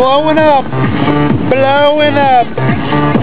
Blowing up. Blowing up.